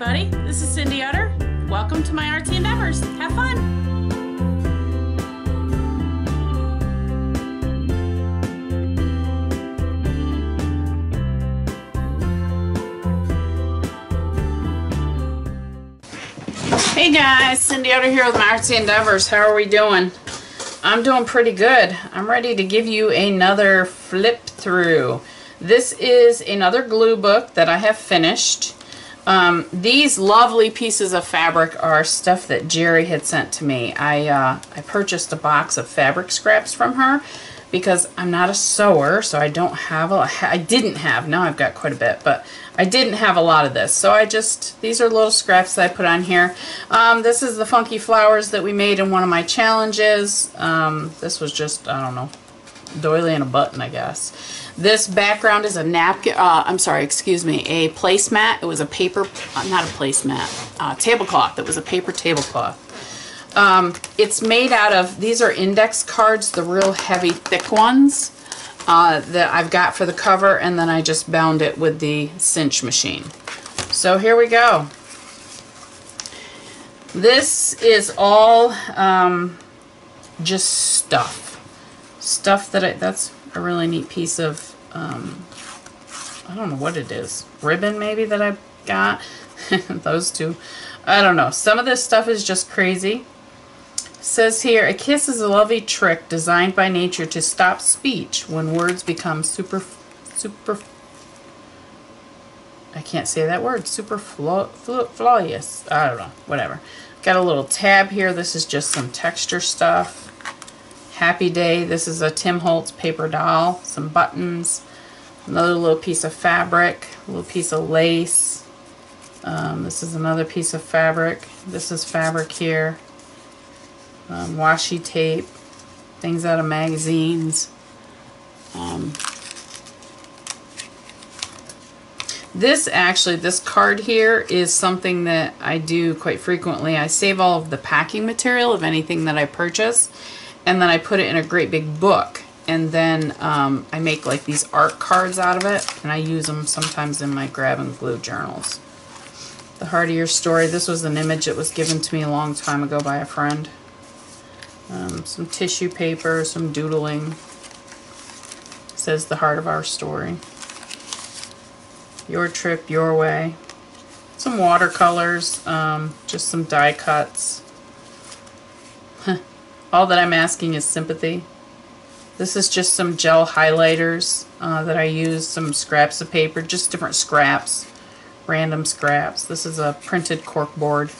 everybody. This is Cindy Utter. Welcome to my artsy endeavors. Have fun. Hey guys, Cindy Utter here with my artsy endeavors. How are we doing? I'm doing pretty good. I'm ready to give you another flip through. This is another glue book that I have finished. Um, these lovely pieces of fabric are stuff that Jerry had sent to me. I, uh, I purchased a box of fabric scraps from her because I'm not a sewer, so I don't have a, I didn't have, now I've got quite a bit, but I didn't have a lot of this. So I just, these are little scraps that I put on here. Um, this is the funky flowers that we made in one of my challenges. Um, this was just, I don't know, doily and a button, I guess. This background is a napkin, uh, I'm sorry, excuse me, a placemat. It was a paper, uh, not a placemat, uh, tablecloth. It was a paper tablecloth. Um, it's made out of, these are index cards, the real heavy thick ones uh, that I've got for the cover, and then I just bound it with the cinch machine. So here we go. This is all um, just stuff. Stuff that I, that's a really neat piece of, um, I don't know what it is, ribbon maybe that I got. Those two. I don't know. Some of this stuff is just crazy. says here, a kiss is a lovely trick designed by nature to stop speech when words become super, super, I can't say that word, super flo, flawless. I don't know, whatever. Got a little tab here. This is just some texture stuff. Happy Day. This is a Tim Holtz paper doll. Some buttons. Another little piece of fabric. A little piece of lace. Um, this is another piece of fabric. This is fabric here. Um, washi tape. Things out of magazines. Um, this actually, this card here is something that I do quite frequently. I save all of the packing material of anything that I purchase and then I put it in a great big book and then um, I make like these art cards out of it and I use them sometimes in my grab and glue journals. The Heart of Your Story, this was an image that was given to me a long time ago by a friend. Um, some tissue paper, some doodling. It says The Heart of Our Story. Your Trip, Your Way. Some watercolors, um, just some die cuts. All that I'm asking is sympathy. This is just some gel highlighters uh, that I use, some scraps of paper, just different scraps, random scraps. This is a printed cork board.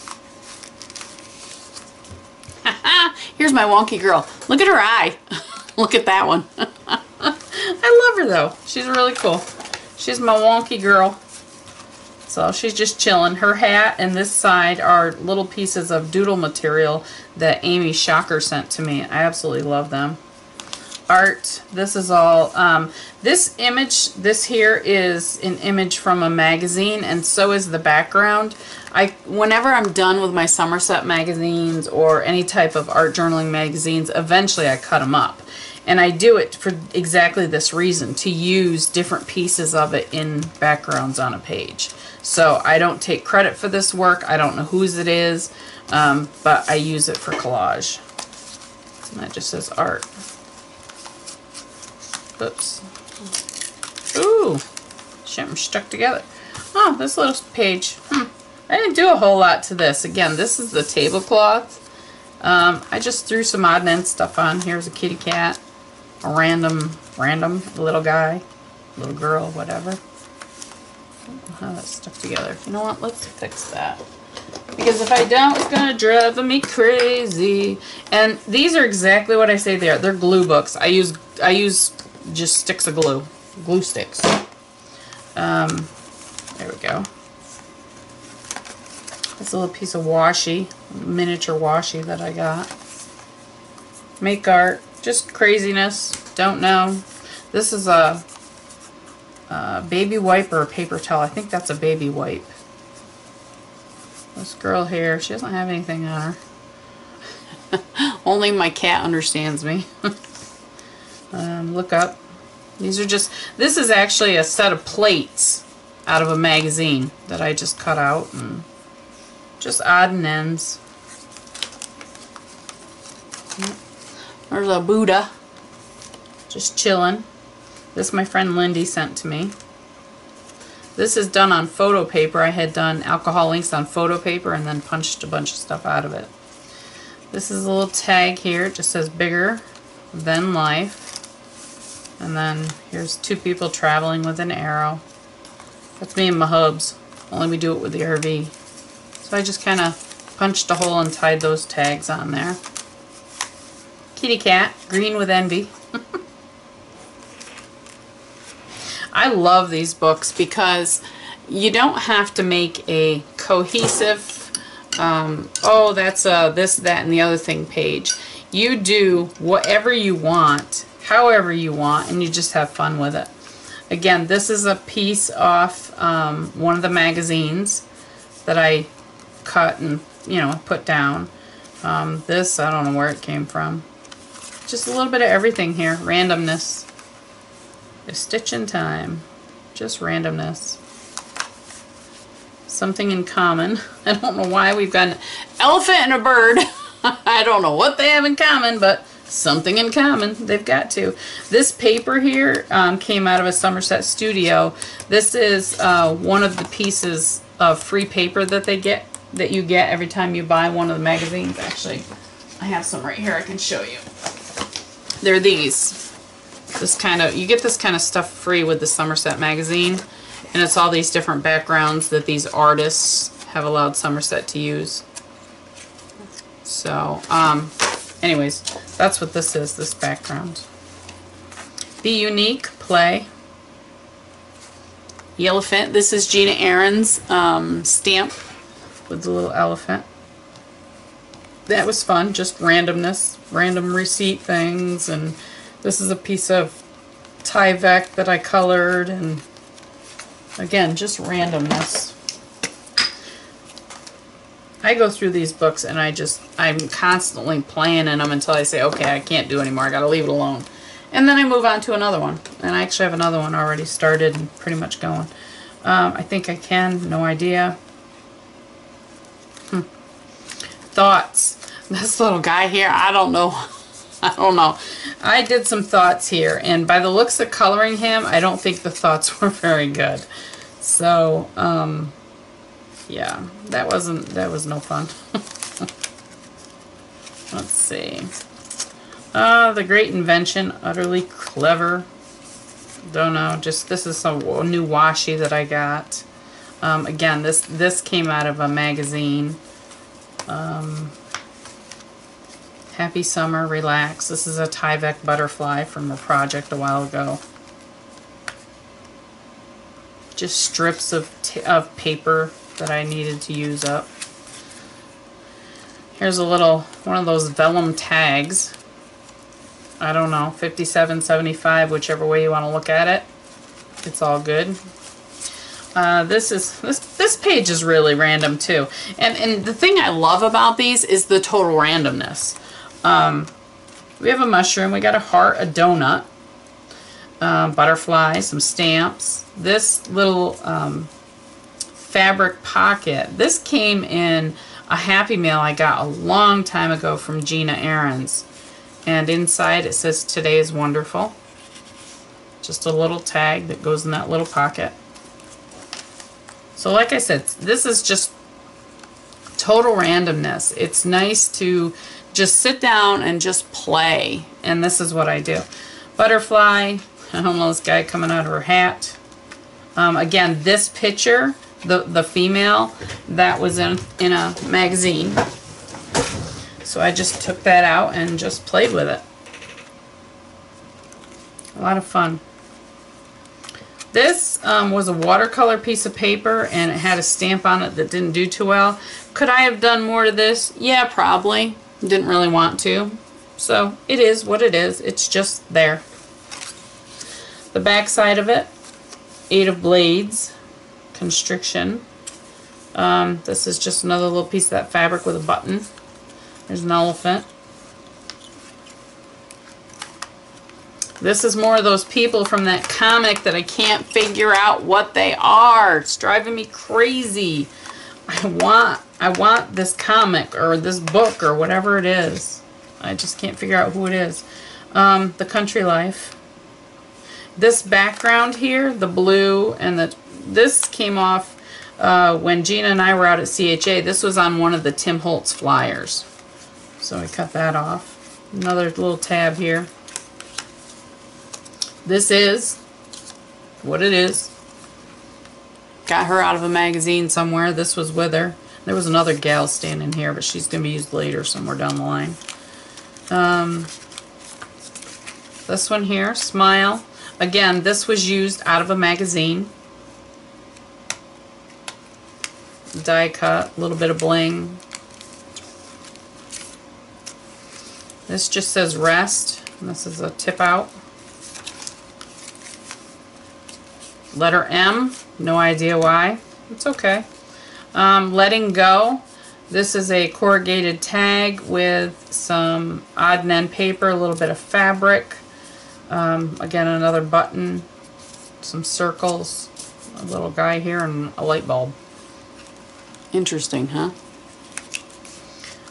Here's my wonky girl. Look at her eye. Look at that one. I love her though. She's really cool. She's my wonky girl. So she's just chilling. Her hat and this side are little pieces of doodle material that Amy Shocker sent to me. I absolutely love them. Art, this is all, um, this image, this here is an image from a magazine and so is the background. I, whenever I'm done with my Somerset magazines or any type of art journaling magazines, eventually I cut them up. And I do it for exactly this reason, to use different pieces of it in backgrounds on a page. So I don't take credit for this work. I don't know whose it is, um, but I use it for collage. And that just says art. Oops. Ooh, something stuck together. Oh, this little page. Hmm. I didn't do a whole lot to this. Again, this is the tablecloth. Um, I just threw some odd end stuff on. Here's a kitty cat, a random, random little guy, little girl, whatever how that's stuck together. You know what? Let's fix that. Because if I don't, it's going to drive me crazy. And these are exactly what I say they are. They're glue books. I use I use just sticks of glue. Glue sticks. Um, there we go. This little piece of washi, miniature washi that I got. Make art. Just craziness. Don't know. This is a uh, baby wipe or a paper towel. I think that's a baby wipe. This girl here, she doesn't have anything on her. Only my cat understands me. um, look up. These are just, this is actually a set of plates out of a magazine that I just cut out and just odd and ends. There's a Buddha just chilling. This my friend Lindy sent to me. This is done on photo paper. I had done alcohol inks on photo paper and then punched a bunch of stuff out of it. This is a little tag here. It just says bigger than life. And then here's two people traveling with an arrow. That's me and my hubs. Only we do it with the RV. So I just kind of punched a hole and tied those tags on there. Kitty cat, green with envy. I love these books because you don't have to make a cohesive, um, oh, that's a this, that, and the other thing page. You do whatever you want, however you want, and you just have fun with it. Again, this is a piece off um, one of the magazines that I cut and, you know, put down. Um, this, I don't know where it came from. Just a little bit of everything here. Randomness. A stitch in time. Just randomness. Something in common. I don't know why we've got an elephant and a bird. I don't know what they have in common, but something in common. They've got to. This paper here um, came out of a Somerset studio. This is uh, one of the pieces of free paper that they get, that you get every time you buy one of the magazines. Actually, I have some right here I can show you. They're these. This kind of, you get this kind of stuff free with the Somerset magazine. And it's all these different backgrounds that these artists have allowed Somerset to use. So, um, anyways, that's what this is, this background. Be Unique, Play. Elephant, this is Gina Aaron's um, stamp with the little elephant. That was fun, just randomness, random receipt things, and this is a piece of Tyvek that I colored, and again, just randomness. I go through these books and I just, I'm constantly playing in them until I say, okay, I can't do anymore. I got to leave it alone. And then I move on to another one. And I actually have another one already started and pretty much going. Um, I think I can. No idea. Hmm. Thoughts. This little guy here, I don't know. I don't know. I did some thoughts here. And by the looks of coloring him, I don't think the thoughts were very good. So, um, yeah, that wasn't, that was no fun. Let's see. Uh, the Great Invention, utterly clever. Don't know, just this is some new washi that I got. Um, again, this this came out of a magazine. Um, Happy Summer, Relax. This is a Tyvek butterfly from a project a while ago. Just strips of, of paper that I needed to use up. Here's a little, one of those vellum tags. I don't know, 57, 75, whichever way you want to look at it. It's all good. Uh, this is this this page is really random too, and and the thing I love about these is the total randomness. Um, we have a mushroom, we got a heart, a donut, um, butterfly, some stamps. This little um, fabric pocket. This came in a Happy Mail I got a long time ago from Gina Aarons. And inside it says, Today is Wonderful. Just a little tag that goes in that little pocket. So like I said, this is just total randomness. It's nice to just sit down and just play. And this is what I do. Butterfly, know this guy coming out of her hat. Um, again, this picture the, the female that was in, in a magazine. So I just took that out and just played with it. A lot of fun. This um, was a watercolor piece of paper and it had a stamp on it that didn't do too well. Could I have done more to this? Yeah, probably. Didn't really want to. So it is what it is. It's just there. The back side of it, eight of blades constriction. Um, this is just another little piece of that fabric with a button. There's an elephant. This is more of those people from that comic that I can't figure out what they are. It's driving me crazy. I want I want this comic or this book or whatever it is. I just can't figure out who it is. Um, the Country Life. This background here, the blue and the this came off uh, when Gina and I were out at CHA. This was on one of the Tim Holtz flyers. So we cut that off. Another little tab here. This is what it is. Got her out of a magazine somewhere. This was with her. There was another gal standing here, but she's going to be used later somewhere down the line. Um, this one here, Smile. Again, this was used out of a magazine. Die cut, a little bit of bling. This just says rest. This is a tip out. Letter M, no idea why. It's okay. Um, letting go. This is a corrugated tag with some odd and end paper, a little bit of fabric. Um, again, another button, some circles, a little guy here, and a light bulb. Interesting, huh?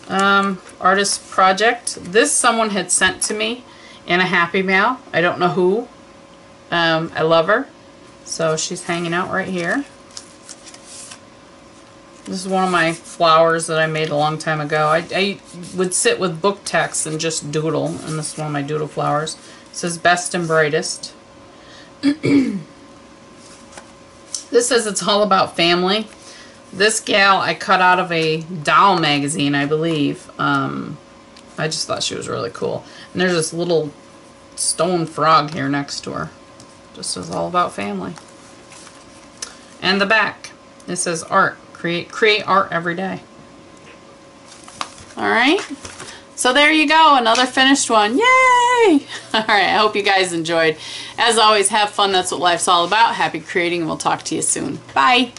Um, artist project. This someone had sent to me in a Happy Mail. I don't know who. Um, I love her. So she's hanging out right here. This is one of my flowers that I made a long time ago. I, I would sit with book text and just doodle, and this is one of my doodle flowers. It says best and brightest. this says it's all about family. This gal I cut out of a doll magazine, I believe. Um, I just thought she was really cool. And there's this little stone frog here next to her. Just says all about family. And the back, it says art. Create, create art every day. All right. So there you go, another finished one. Yay! All right, I hope you guys enjoyed. As always, have fun. That's what life's all about. Happy creating, and we'll talk to you soon. Bye.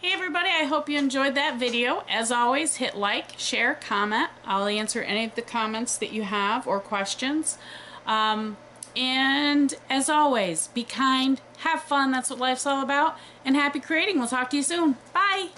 Hey everybody, I hope you enjoyed that video. As always, hit like, share, comment. I'll answer any of the comments that you have or questions. Um, and as always, be kind, have fun, that's what life's all about, and happy creating. We'll talk to you soon. Bye!